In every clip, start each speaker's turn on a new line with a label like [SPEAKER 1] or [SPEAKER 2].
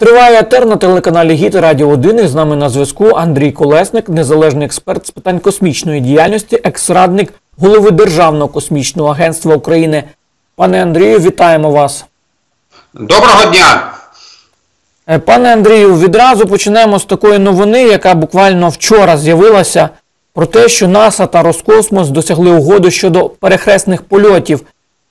[SPEAKER 1] Триває етер на телеканалі Гіт Радіо 1 і з нами на зв'язку Андрій Колесник, незалежний експерт з питань космічної діяльності, екс-радник голови Державного космічного агентства України. Пане Андрію, вітаємо вас.
[SPEAKER 2] Доброго дня!
[SPEAKER 1] Е, Пане Андрію, відразу почнемо з такої новини, яка буквально вчора з'явилася про те, що НАСА та Роскосмос досягли угоди щодо перехресних польотів,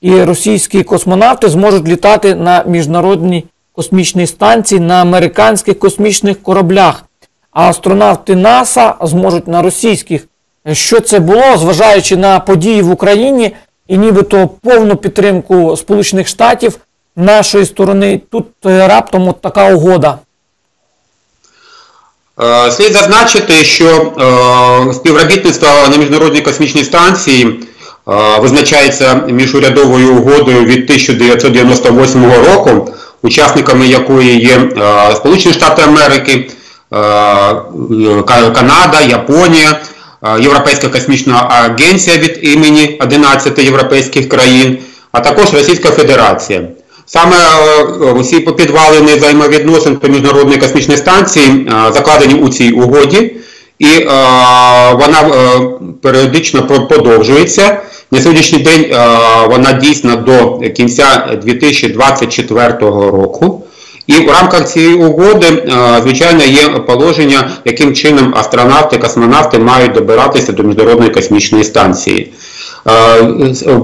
[SPEAKER 1] і російські космонавти зможуть літати на міжнародній космічній станції на американських космічних кораблях, а астронавти НАСА зможуть на російських. Що це було, зважаючи на події в Україні і нібито повну підтримку Сполучених Штатів нашої сторони, тут е, раптом от така угода.
[SPEAKER 2] Е, Слід зазначити, що е, співробітництво на міжнародній космічній станції визначається міжурядовою угодою від 1998 року, учасниками якої є е, Сполучені Штати Америки, е, Канада, Японія, е, Європейська космічна агенція від імені 11 європейських країн, а також Російська Федерація. Саме усі підвалини взаємовідносин по міжнародної космічної станції закладені у цій угоді, і е, вона е, періодично про- подовжується. На сьогоднішній день е, вона дійсна до кінця 2024 року. І в рамках цієї угоди, е, звичайно, є положення, яким чином астронавти, космонавти мають добиратися до міжнародної космічної станції. Е, е,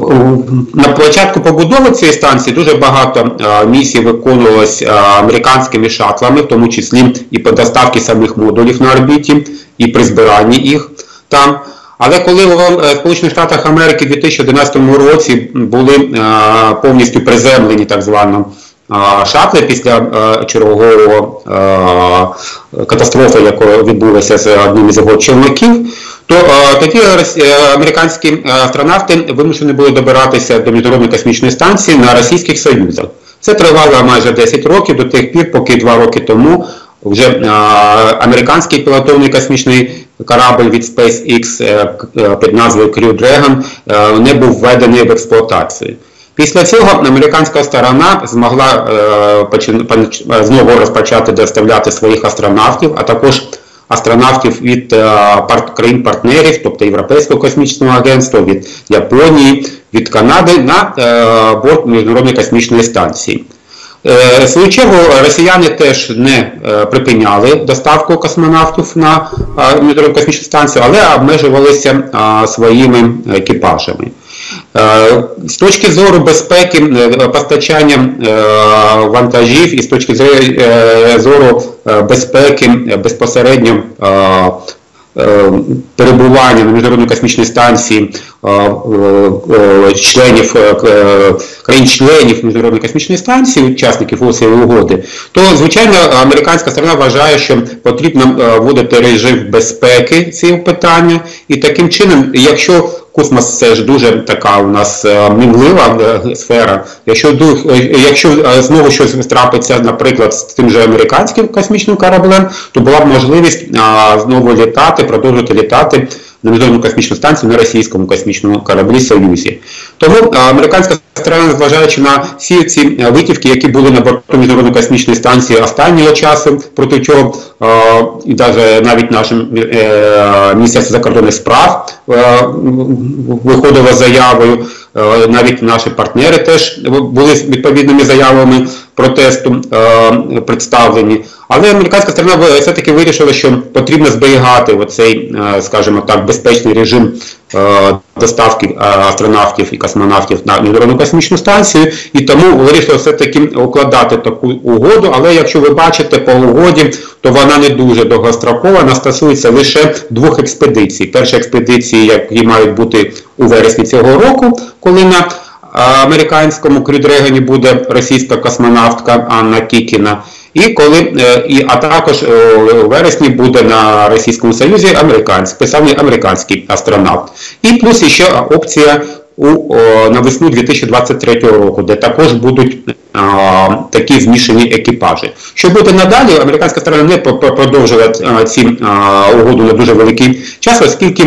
[SPEAKER 2] На початку побудови цієї станції дуже багато місій виконувалось американськими шатлами, в тому числі і по доставці самих модулів на орбіті, і при збиранні їх там. Але коли в е, Сполучених Штатах Америки в 2011 році були е, повністю приземлені так звано е, шатли після чергового катастрофи, яка відбулася з одним із його човників, то тоді американські астронавти вимушені були добиратися до міжнародної космічної станції на російських союзах. Це тривало майже 10 років до тих пір, поки два роки тому вже е, американський пілотований космічний корабль від SpaceX е, е, під назвою Crew Dragon не був введений в експлуатацію. Після цього американська сторона змогла знову розпочати доставляти своїх астронавтів, а також астронавтів від країн-партнерів, тобто Європейського космічного агентства, від Японії, від Канади на борт міжнародної космічної станції. Е, В свою чергу росіяни теж не е, припиняли доставку космонавтів на е, міжнародну космічну станцію, але обмежувалися своїми екіпажами. З точки зору безпеки постачання вантажів і з точки зору- безпеки безпосередньо перебування на міжнародній космічній станції членів е, к- е, країн-членів міжнародної космічної станції, учасників цієї угоди, то звичайно американська сторона вважає, що потрібно е, вводити режим безпеки цього питання, і таким чином, якщо Космос це ж дуже така у нас е, мінлива е, сфера. Якщо е, якщо е, знову щось трапиться, наприклад, з тим же американським космічним кораблем, то була б можливість знову літати, продовжувати літати на міжнародну космічну станцію на російському космічному кораблі Союзі. Тому американська сторона, зважаючи на всі ці е, витівки, які були на борту міжнародної космічної станції останнього часу, проти чого е, і навіть нашим е, Міністерство закордонних справ е, виходило заявою, е, навіть наші партнери теж були з відповідними заявами протесту е, представлені. Але американська сторона все-таки вирішила, що потрібно зберігати оцей, е, скажімо так, безпечний режим е, доставки е, астронавтів і космонавтів на міжнародну космічну станцію, і тому вирішили все-таки укладати таку угоду. Але якщо ви бачите по угоді, то вона не дуже довгострокова, вона стосується лише двох експедицій. Перша експедиція, які мають бути у вересні цього року, коли на американському крюдрегені буде російська космонавтка Анна Кікіна. І коли е, і а також е, у вересні буде на Російському Союзі американський писаний американський астронавт. І плюс ще опція у о, на весну 2023 року, де також будуть а, такі змішані екіпажі. Що буде надалі, американська сторона не продовжила ці угоду на дуже великий час, оскільки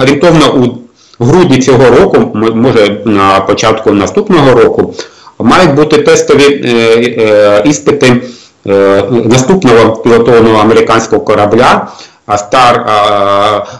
[SPEAKER 2] орієнтовно у грудні цього року, може на початку наступного року, мають бути тестові е, е, іспити е, наступного пілотованого американського корабля, Star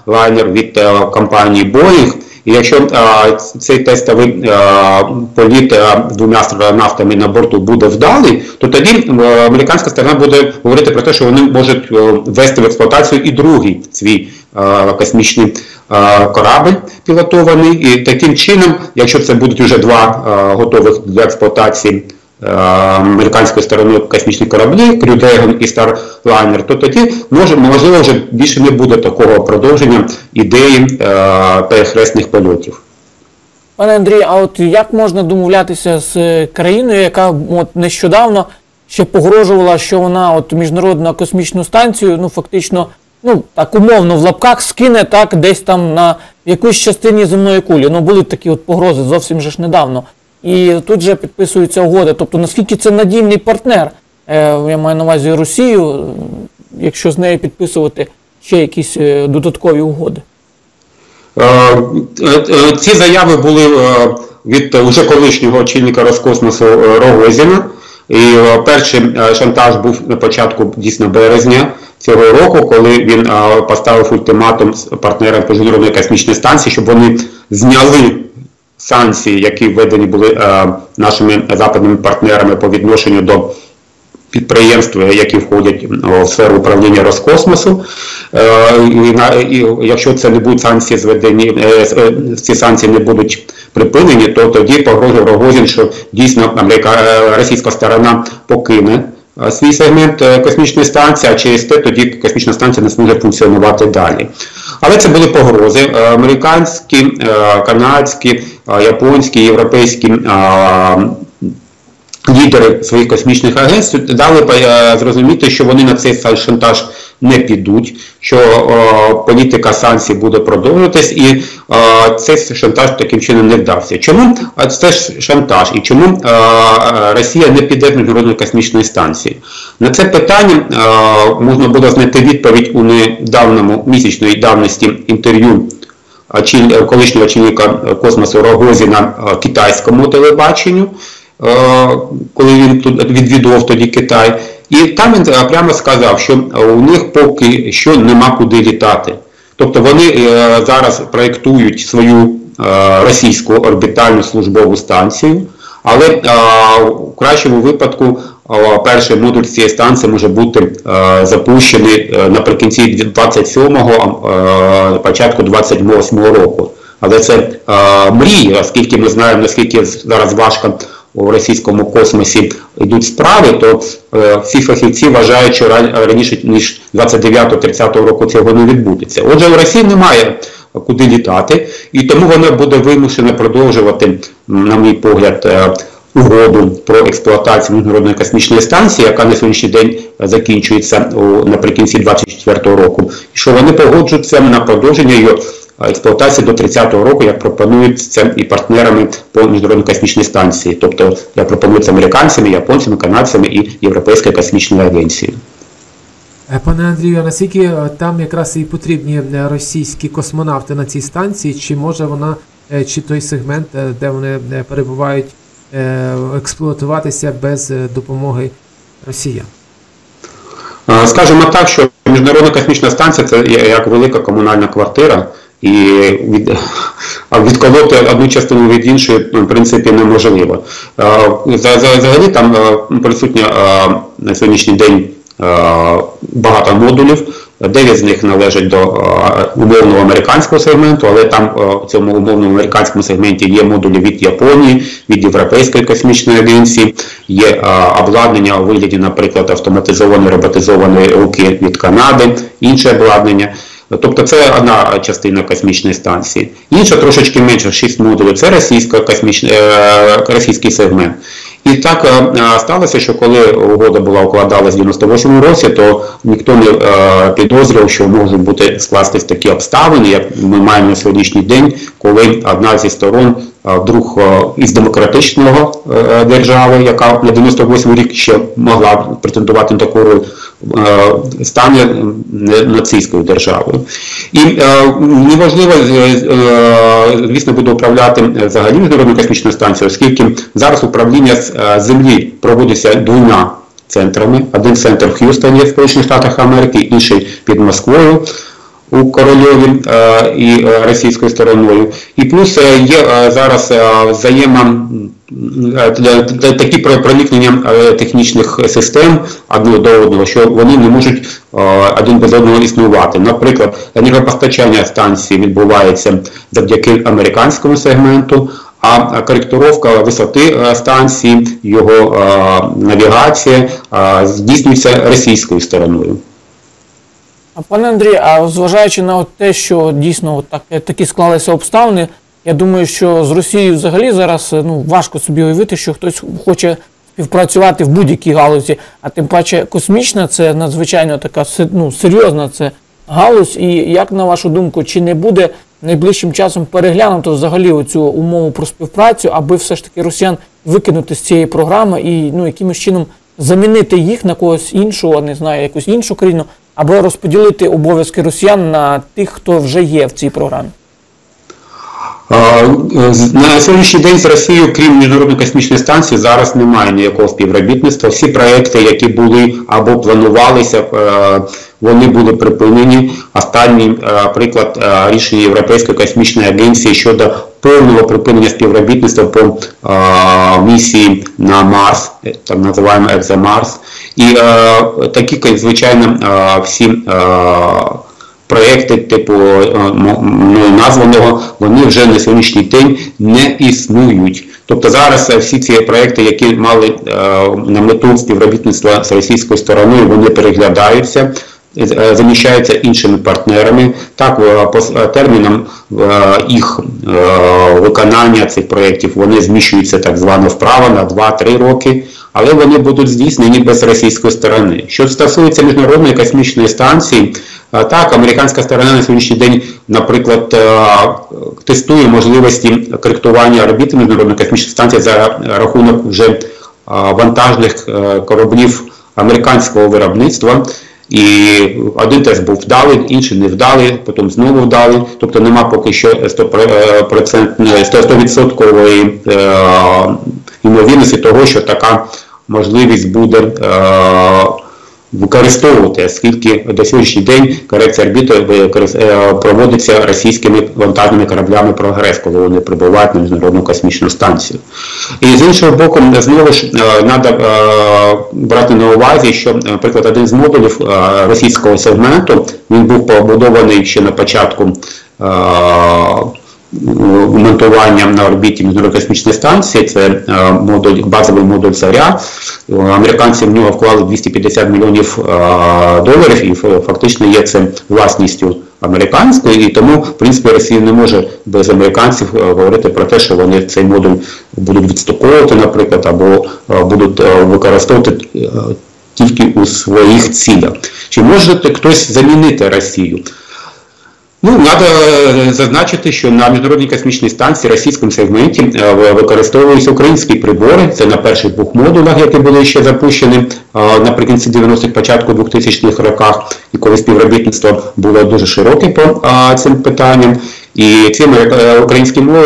[SPEAKER 2] лайнер від е, компанії Boeing. Якщо а, цей тестовий а, політ а, двома астронавтами на борту буде вдалий, то тоді американська сторона буде говорити про те, що вони можуть ввести в експлуатацію і другий свій а, космічний а, корабль пілотований. І таким чином, якщо це будуть вже два а, готових для експлуатації американської сторони космічні кораблі, Dragon і Starliner, то тоді може, можливо вже більше не буде такого продовження ідеї е, перехресних польотів.
[SPEAKER 1] Пане Андрій, а от як можна домовлятися з е, країною, яка от нещодавно ще погрожувала, що вона от міжнародну космічну станцію, ну фактично, ну так умовно в лапках скине так десь там на якусь частині земної кулі. Ну були такі от погрози зовсім же ж недавно. І тут же підписуються угоди. Тобто наскільки це надійний партнер, е, я маю на увазі Росію, якщо з нею підписувати ще якісь е, додаткові угоди.
[SPEAKER 2] Е, Ці заяви були від уже колишнього очільника Роскосмосу Рогозіна. І перший шантаж був на початку дійсно березня цього року, коли він поставив ультиматум з партнерам Міжнародної космічної станції, щоб вони зняли санкції, які введені були е, нашими западними партнерами по відношенню до підприємств, які входять в сферу управління Роскосмосу. Е, І, якщо це не будуть санкції зведені, е, е, ці санкції не будуть припинені, то тоді погрожує Рогозін, що дійсно Америка, е, російська сторона покине свій сегмент е, космічної станції, а через те тоді космічна станція не зможе функціонувати далі. Але це були погрози е, американські, е, канадські, японські, європейські лідери своїх космічних агентств дали е, зрозуміти, що вони на цей шантаж не підуть, що е, політика санкцій буде продовжуватись, і е, цей шантаж таким чином не вдався. Чому це ж шантаж і чому Росія не піде в міжнародної космічної станції? На це питання можна було знайти відповідь у недавньому місячної давності інтерв'ю колишнього очільника космосу Рогозіна китайському телебаченню, коли він відвідував тоді Китай. І там він е, прямо сказав, що е, у них поки що нема куди літати. Тобто вони е, зараз проєктують свою е, російську орбітальну службову станцію, але е, в кращому випадку е, перший модуль цієї станції може бути е, запущений е, наприкінці 27-го, е, початку 28-го року. Але це е, мрії, оскільки ми знаємо, наскільки зараз важко у російському космосі йдуть справи, то е, всі фахівці вважають, що раніше ніж 29-30 року цього не відбудеться. Отже, у Росії немає куди літати, і тому вона буде вимушена продовжувати, на мій погляд, е, угоду про експлуатацію міжнародної космічної станції, яка на сьогоднішній день е, закінчується у, наприкінці 24 року, і що вони погоджуються на продовження її експлуатації до 30-го року, як пропонується і партнерами по міжнародній космічній станції, тобто як пропонується американцями, японцями, канадцями і Європейською космічною агенцією.
[SPEAKER 3] Е, Пане Андрію, а наскільки е, там якраз і потрібні е, російські космонавти на цій станції, чи може вона, чи той сегмент, де вони перебувають, експлуатуватися без допомоги росіян?
[SPEAKER 2] Скажімо так, що міжнародна космічна станція це як велика комунальна квартира, і від, відколоти одну частину від іншої ну, в принципі неможливо. За- за- Взагалі там присутня на сьогоднішній день багато модулів. Дев'ять з них належать до умовного американського сегменту, але там в цьому умовному американському сегменті є модулі від Японії, від Європейської космічної агенції, є обладнання у вигляді, наприклад, автоматизованої роботизованої руки від Канади, інше обладнання. Тобто це одна частина космічної станції. Інша трошечки менше, 6 модулів, це російська космічна, е, російський сегмент. І так е, е, сталося, що коли угода була укладалась в 98 році, то ніхто не підозрював, що можуть бути скластись такі обставини, як ми маємо на сьогоднішній день, коли одна зі сторон вдруг е, із демократичного е, держави, яка на 98 рік ще могла претендувати на таку роль, е, стане е, нацистською державою. І е, неможливо, е, е, звісно, буде управляти взагалі міжнародною космічною станцією, оскільки зараз управління з е, землі проводиться двома центрами. Один центр в Х'юстоні, в Сполучених Штатах Америки, інший під Москвою у Корольові е, і е, російською стороною. І плюс е, є зараз взаємо такі про- проникнення технічних систем одного до одного, що вони не можуть один без одного існувати. Наприклад, енергопостачання станції відбувається завдяки американському сегменту. А коректировка висоти станції, його навігація здійснюється російською стороною.
[SPEAKER 1] Пане Андрій, а зважаючи на те, що дійсно так, такі склалися обставини, я думаю, що з Росією взагалі зараз е, ну, важко собі уявити, що хтось хоче співпрацювати в будь-якій галузі, а тим паче космічна це надзвичайно така ну, серйозна це галузь. І як на вашу думку, чи не буде найближчим часом переглянуто взагалі оцю умову про співпрацю, аби все ж таки росіян викинути з цієї програми і ну, якимось чином замінити їх на когось іншого, не знаю, якусь іншу країну, або розподілити обов'язки росіян на тих, хто вже є в цій програмі.
[SPEAKER 2] На сьогоднішній день з Росією, крім міжнародної космічної станції, зараз немає ніякого співробітництва. Всі проекти, які були або планувалися, е, вони були припинені. Останній е, приклад е, рішення Європейської космічної агенції щодо повного припинення співробітництва по е, місії на Марс, е, так називаємо Екзомарс. І е, такі, звичайно, е, всі. е, проекти типу е, названого, вони вже на сьогоднішній день не існують. Тобто зараз всі ці проекти, які мали е, на мету співробітництва з російською стороною, вони переглядаються. Е, Заміщаються іншими партнерами. Так, е, по е, термінам е, їх е, виконання цих проєктів вони зміщуються так звано вправо на 2-3 роки, але вони будуть здійснені без російської сторони. Що стосується міжнародної космічної станції, Так, американська сторона на сьогоднішній день, наприклад, е, тестує можливості коректування орбіти міжнародної космічної станції за рахунок вже е, вантажних е, кораблів американського виробництва. І один теж був вдалий, інший не вдалий, потім знову вдалий. Тобто нема поки що 100%, 100% е, ймовірності того, що така можливість буде е, використовувати, оскільки до сьогоднішній день корекція орбіти використ- е, проводиться російськими вантажними кораблями прогрес, коли вони прибувають на міжнародну космічну станцію. І з іншого боку, знову ж треба брати на увазі, що, наприклад, один з модулів е, російського сегменту він був побудований ще на початку. Е, монтування на орбіті міжнародної космічної станції, це е, модуль, базовий модуль Заря. Е, Американці в нього вклали 250 мільйонів е, доларів, і фактично є це власністю американською, і тому, в принципі, Росія не може без американців говорити про те, що вони цей модуль будуть відступовувати, наприклад, або будуть використовувати тільки у своїх цілях. Чи може хтось замінити Росію? Ну, треба зазначити, що на міжнародній космічній станції російському сегменті е, використовуються українські прибори. Це на перших двох модулях, які були ще запущені е, наприкінці 90-х, початку 2000-х роках, і коли співробітництво було дуже широке по цим питанням. І цим е, українським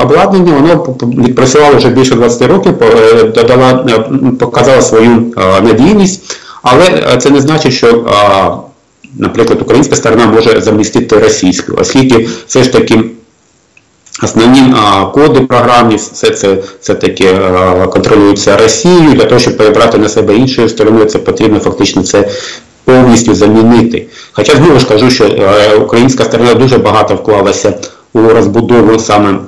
[SPEAKER 2] обладнанням воно відпрацювало вже більше 20 років, додала, показало свою надійність, але це не значить, що наприклад, українська сторона може замістити російську, оскільки все ж таки основні а, коди програмні, все це все-таки а, контролюється Росією. Для того, щоб перебрати на себе іншою стороною, це потрібно фактично це повністю замінити. Хоча знову ж кажу, що а, українська сторона дуже багато вклалася у розбудову саме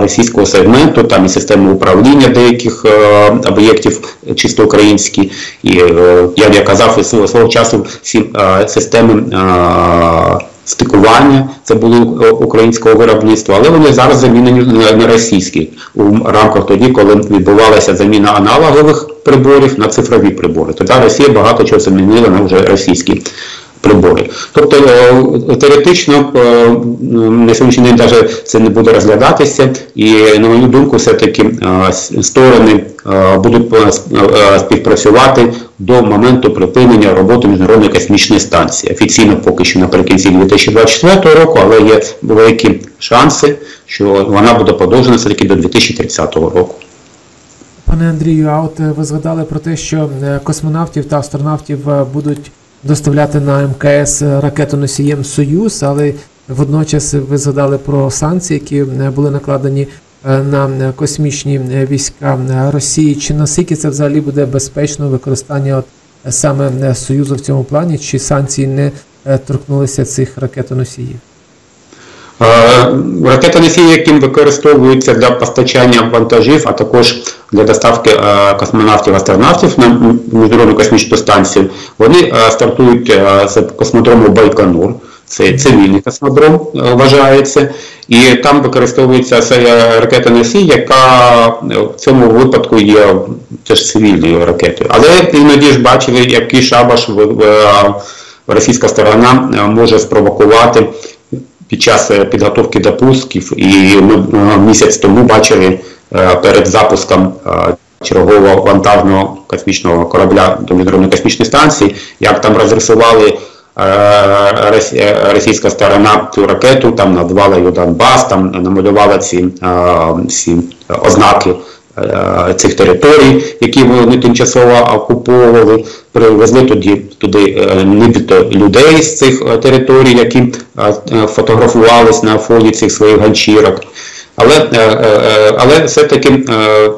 [SPEAKER 2] російського сегменту, там і системи управління деяких е, об'єктів чисто українські. І е, я б я казав, і свого, часу е, системи е, стикування це були е, українського виробництва, але вони зараз замінені на, російські у рамках тоді, коли відбувалася заміна аналогових приборів на цифрові прибори. Тоді Росія багато чого замінила на вже російські прибори. Тобто е, теоретично е, на сьогоднішній день навіть це не буде розглядатися, і на мою думку, все-таки е, сторони будуть співпрацювати до моменту припинення роботи міжнародної космічної станції. Офіційно поки що наприкінці 2024 року, але є великі шанси, що вона буде подовжена все-таки до 2030 року.
[SPEAKER 3] Пане Андрію, а от ви згадали про те, що космонавтів та астронавтів будуть доставляти на МКС ракетоносієм Союз, але водночас ви згадали про санкції, які е, були накладені е, на е, космічні е, війська е, Росії. Чи наскільки це взагалі буде безпечно використання от е, саме е, Союзу в цьому плані, чи санкції не е, торкнулися цих ракетоносіїв?
[SPEAKER 2] Е, Ракетоносії, яким використовуються для постачання вантажів, а також для доставки е, космонавтів астронавтів на міжнародну космічну станцію, вони е, стартують з космодрому Байконур. Це цивільний космодром вважається, і там використовується ракета-носій, яка е, в цьому випадку є теж цивільною ракетою. Але іноді ж бачили, який шабаш російська сторона може спровокувати під час е, підготовки до пусків, і ми е, місяць тому бачили е, перед запуском чергового вантажного космічного корабля до міжнародної космічної станції, як там розрисували рос- російська сторона цю ракету, там назвала її Донбас, там намалювала ці, ці ознаки цих територій, які вони тимчасово окуповували, привезли тоді туди е, нібито людей з цих е, територій, які е, е, фотографувались на фоні цих своїх ганчірок. Але, е, е, е, але все-таки е,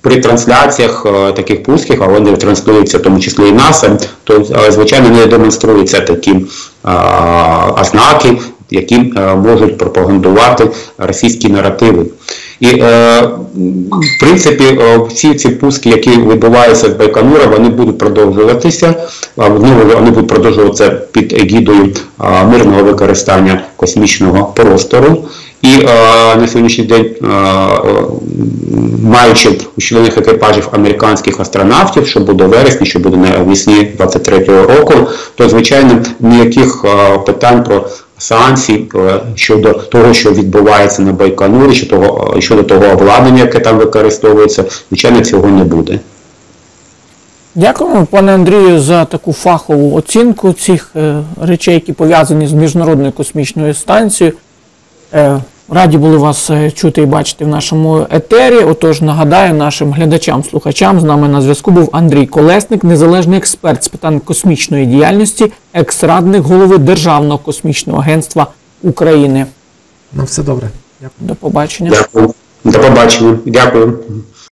[SPEAKER 2] при трансляціях е, таких пусків, а вони транслюються в тому числі і НАСА, то е, звичайно не демонструються такі е, ознаки, які е, можуть пропагандувати російські наративи. І е, в принципі е, всі ці пуски, які відбуваються з Байконура, вони будуть продовжуватися. Вони будуть продовжуватися під егідою мирного використання космічного простору. І на сьогоднішній день, маючи у членах екіпажів американських астронавтів, що буде вересні, що буде навесні 23-го року, то звичайно ніяких питань про санкцій е, щодо того, що відбувається на Байконурі, щодо того, щодо того обладнання, яке там використовується, звичайно, цього не буде.
[SPEAKER 1] Дякуємо, пане Андрію, за таку фахову оцінку цих е, речей, які пов'язані з міжнародною космічною станцією. Раді були вас е, чути і бачити в нашому етері. Отож, нагадаю нашим глядачам, слухачам, з нами на зв'язку був Андрій Колесник, незалежний експерт з питань космічної діяльності, екс-радник голови Державного космічного агентства України.
[SPEAKER 3] На все добре. Дякую.
[SPEAKER 1] До побачення.
[SPEAKER 2] Дякую. До побачення. Дякую.